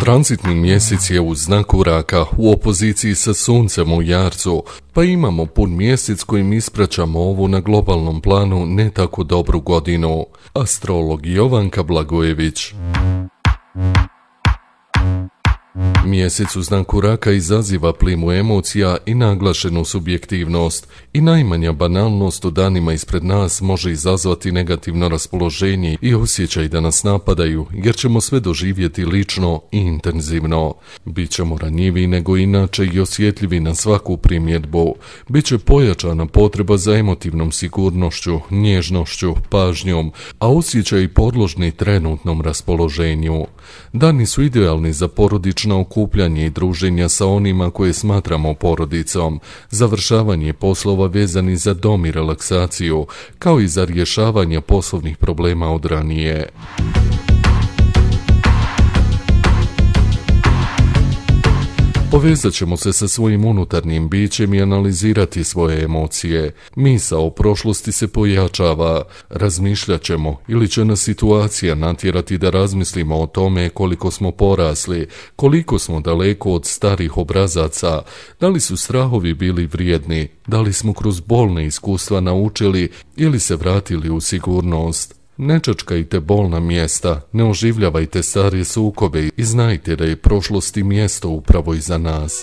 Transitni mjesec je u znaku raka u opoziciji sa suncem u jarcu, pa imamo pun mjesec kojim ispraćamo ovu na globalnom planu ne tako dobru godinu. Astrolog Jovanka Blagojević. Mjesec u znaku raka izaziva plimu emocija i naglašenu subjektivnost i najmanja banalnost u danima ispred nas može izazvati negativno raspoloženje i osjećaj da nas napadaju jer ćemo sve doživjeti lično i intenzivno. Bićemo ranjivi nego inače i osjetljivi na svaku primjedbu. Biće pojačana potreba za emotivnom sigurnošću, nježnošću, pažnjom, a osjećaj podložni trenutnom raspoloženju. Dani su idealni za porodično okupljanje i druženja sa onima koje smatramo porodicom, završavanje poslova vezani za dom i relaksaciju, kao i za rješavanje poslovnih problema od ranije. Povezat ćemo se sa svojim unutarnjim bićem i analizirati svoje emocije. Misa o prošlosti se pojačava, razmišljat ćemo ili će nas situacija natjerati da razmislimo o tome koliko smo porasli, koliko smo daleko od starih obrazaca, da li su strahovi bili vrijedni, da li smo kroz bolne iskustva naučili ili se vratili u sigurnost. Ne čačkajte bolna mjesta, ne oživljavajte starije sukobe i znajte da je prošlosti mjesto upravo iza nas.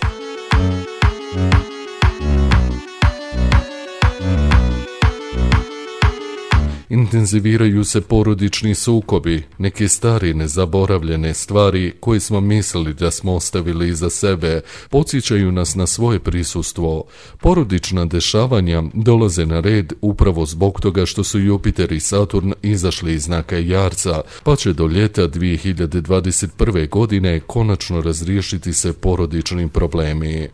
Intenziviraju se porodični sukobi, neke stari nezaboravljene stvari koje smo mislili da smo ostavili iza sebe, podsjećaju nas na svoje prisustvo. Porodična dešavanja dolaze na red upravo zbog toga što su Jupiter i Saturn izašli iz znaka Jarca, pa će do ljeta 2021. godine konačno razriješiti se porodični problemi.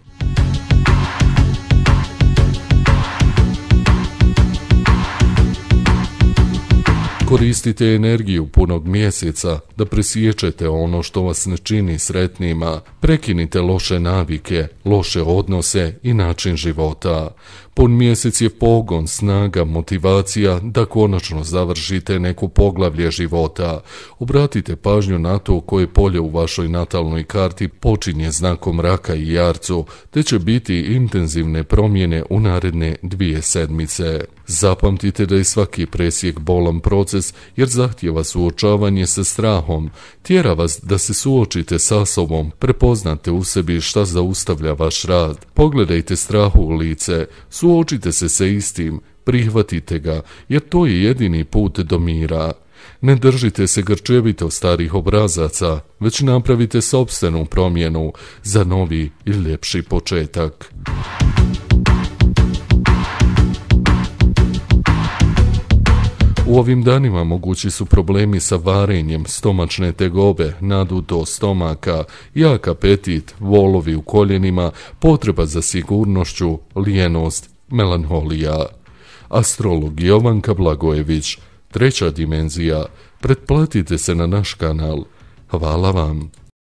Koristite energiju punog mjeseca da presjećete ono što vas ne čini sretnima, prekinite loše navike, loše odnose i način života. Pun mjesec je pogon, snaga, motivacija da konačno završite neku poglavlje života. Obratite pažnju na to koje polje u vašoj natalnoj karti počinje znakom raka i jarcu, te će biti intenzivne promjene u naredne dvije sedmice. Zapamtite da je svaki presjek bolan proces jer zahtjeva suočavanje sa strahom, tjera vas da se suočite sa sobom, prepoznate u sebi šta zaustavlja vaš rad, pogledajte strahu u lice, suočite se sa istim, prihvatite ga, jer to je jedini put do mira. Ne držite se grčevito starih obrazaca, već napravite sobstvenu promjenu za novi i ljepši početak. U ovim danima mogući su problemi sa varenjem, stomačne tegobe, naduto stomaka, jak apetit, volovi u koljenima, potreba za sigurnošću, lijenost, melanholija. Astrolog Jovanka Blagojević, treća dimenzija, pretplatite se na naš kanal. Hvala vam.